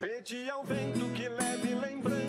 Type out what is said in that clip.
Pede ao vento que leve lembrança.